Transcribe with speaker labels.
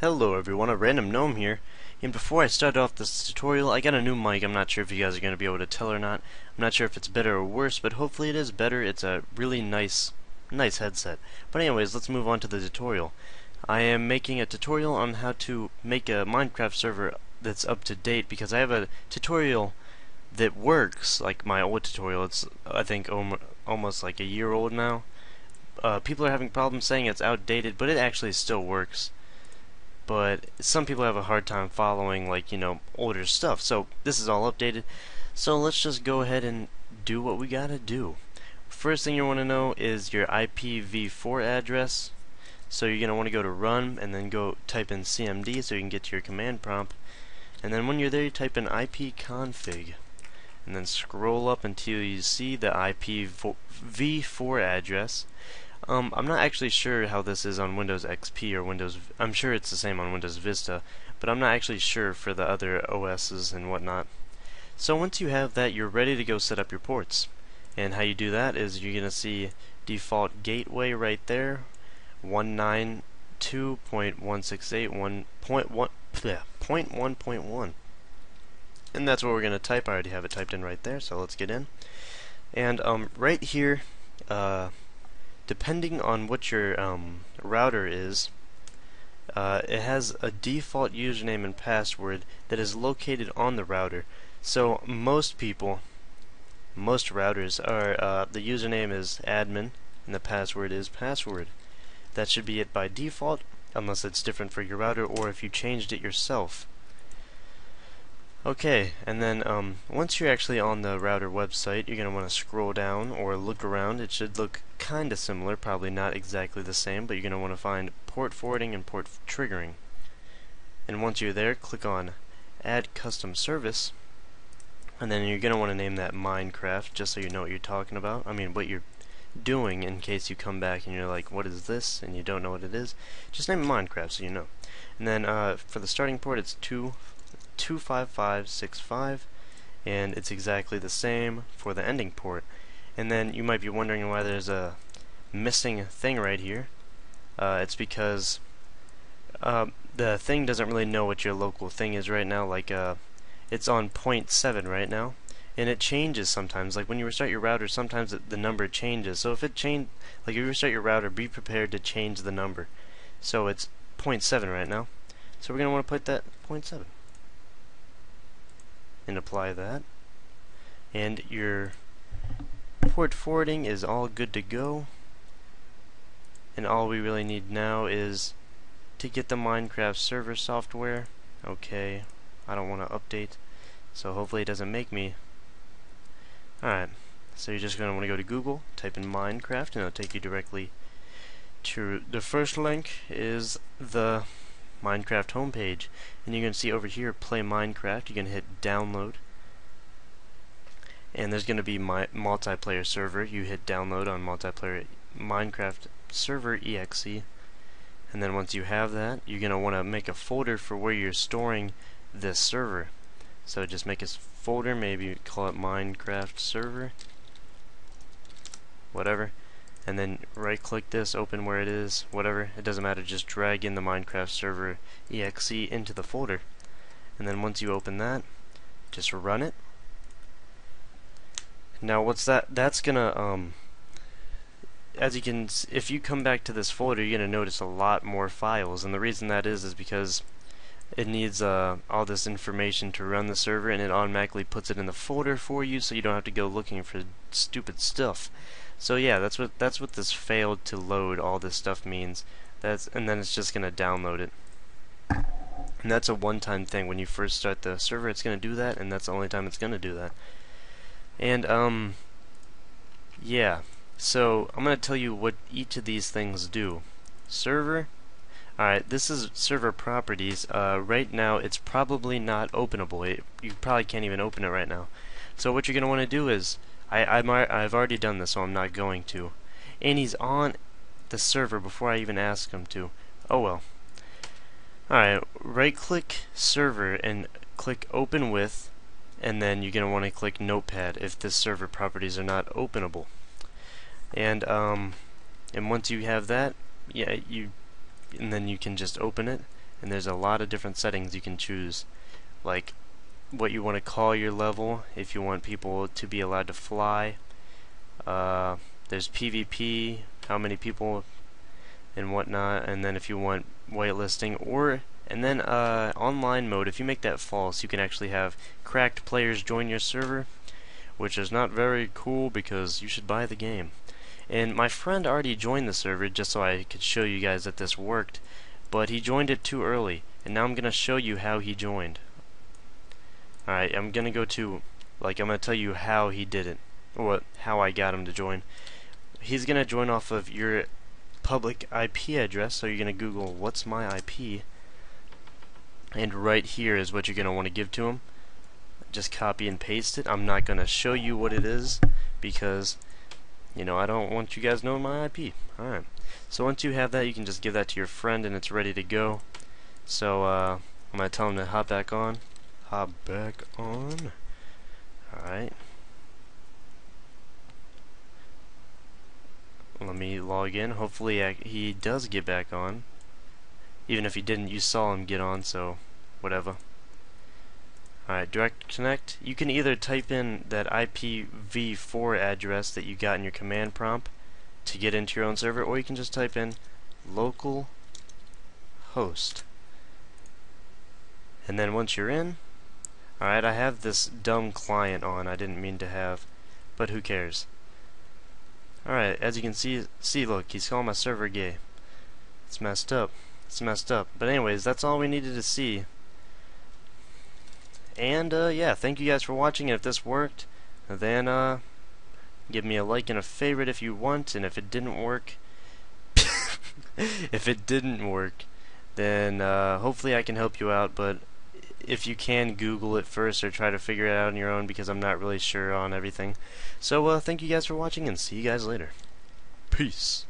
Speaker 1: Hello everyone, a random gnome here. And before I start off this tutorial, I got a new mic. I'm not sure if you guys are going to be able to tell or not. I'm not sure if it's better or worse, but hopefully it is better. It's a really nice, nice headset. But anyways, let's move on to the tutorial. I am making a tutorial on how to make a Minecraft server that's up to date because I have a tutorial that works, like my old tutorial. It's, I think, almost like a year old now. Uh, people are having problems saying it's outdated, but it actually still works but some people have a hard time following like you know older stuff. So this is all updated. So let's just go ahead and do what we gotta do. First thing you want to know is your IPv4 address. So you're gonna want to go to run and then go type in cmd so you can get to your command prompt. And then when you're there you type in ipconfig and then scroll up until you see the IPv4 address um, I'm not actually sure how this is on Windows XP or Windows. I'm sure it's the same on Windows Vista, but I'm not actually sure for the other OSs and whatnot. So once you have that, you're ready to go set up your ports. And how you do that is you're gonna see default gateway right there, 192.168.1.1.1. And that's what we're gonna type. I already have it typed in right there, so let's get in. And um, right here. Uh, depending on what your um, router is, uh, it has a default username and password that is located on the router. So most people, most routers are uh, the username is admin and the password is password. That should be it by default unless it's different for your router or if you changed it yourself. Okay, and then um, once you're actually on the router website, you're going to want to scroll down or look around. It should look kind of similar, probably not exactly the same, but you're going to want to find port forwarding and port triggering. And once you're there, click on Add Custom Service, and then you're going to want to name that Minecraft, just so you know what you're talking about. I mean, what you're doing in case you come back and you're like, what is this? And you don't know what it is. Just name it Minecraft so you know. And then uh, for the starting port, it's 2 25565 and it's exactly the same for the ending port. And then you might be wondering why there's a missing thing right here. Uh, it's because uh, the thing doesn't really know what your local thing is right now like uh, it's on 0.7 right now and it changes sometimes. Like when you restart your router sometimes the number changes. So if it change like if you restart your router be prepared to change the number. So it's 0.7 right now. So we're going to want to put that 0.7 and apply that. And your port forwarding is all good to go. And all we really need now is to get the Minecraft server software. Okay, I don't want to update, so hopefully it doesn't make me. Alright, so you're just going to want to go to Google, type in Minecraft, and it'll take you directly to the first link is the Minecraft homepage. And you can see over here, play Minecraft. You can hit download. And there's going to be my multiplayer server. You hit download on multiplayer Minecraft server exe. And then once you have that, you're going to want to make a folder for where you're storing this server. So just make a folder, maybe call it Minecraft server. Whatever and then right click this, open where it is, whatever, it doesn't matter, just drag in the Minecraft server exe into the folder. And then once you open that, just run it. Now what's that, that's gonna, um, as you can, if you come back to this folder, you're gonna notice a lot more files, and the reason that is is because it needs uh, all this information to run the server and it automatically puts it in the folder for you so you don't have to go looking for stupid stuff. So yeah, that's what that's what this failed to load all this stuff means. That's and then it's just gonna download it. And that's a one-time thing. When you first start the server, it's gonna do that, and that's the only time it's gonna do that. And um, yeah. So I'm gonna tell you what each of these things do. Server. Alright, this is server properties. Uh, right now, it's probably not openable. It, you probably can't even open it right now. So what you're going to want to do is I, I'm, I've already done this, so I'm not going to. And he's on the server before I even ask him to. Oh well. Alright, right click server and click open with and then you're going to want to click notepad if the server properties are not openable. And um and once you have that, yeah, you and then you can just open it and there's a lot of different settings you can choose like what you want to call your level if you want people to be allowed to fly. Uh, there's PvP how many people and whatnot and then if you want whitelisting or and then uh, online mode if you make that false you can actually have cracked players join your server which is not very cool because you should buy the game. And my friend already joined the server just so I could show you guys that this worked but he joined it too early and now I'm gonna show you how he joined alright I'm gonna go to like I'm gonna tell you how he did it. Or how I got him to join. He's gonna join off of your public IP address. So you're gonna google what's my IP and right here is what you're gonna want to give to him. Just copy and paste it. I'm not gonna show you what it is because you know I don't want you guys knowing my IP alright. So once you have that, you can just give that to your friend and it's ready to go. So uh, I'm to tell him to hop back on. Hop back on. Alright. Let me log in. Hopefully I, he does get back on. Even if he didn't, you saw him get on, so whatever. Alright, direct connect. You can either type in that IPv4 address that you got in your command prompt, to get into your own server, or you can just type in local host. And then once you're in, alright, I have this dumb client on I didn't mean to have, but who cares. Alright, as you can see, see, look, he's calling my server gay. It's messed up. It's messed up. But anyways, that's all we needed to see. And, uh, yeah, thank you guys for watching, and if this worked, then, uh, Give me a like and a favorite if you want, and if it didn't work, if it didn't work, then uh, hopefully I can help you out, but if you can Google it first or try to figure it out on your own because I'm not really sure on everything. So uh, thank you guys for watching and see you guys later. Peace.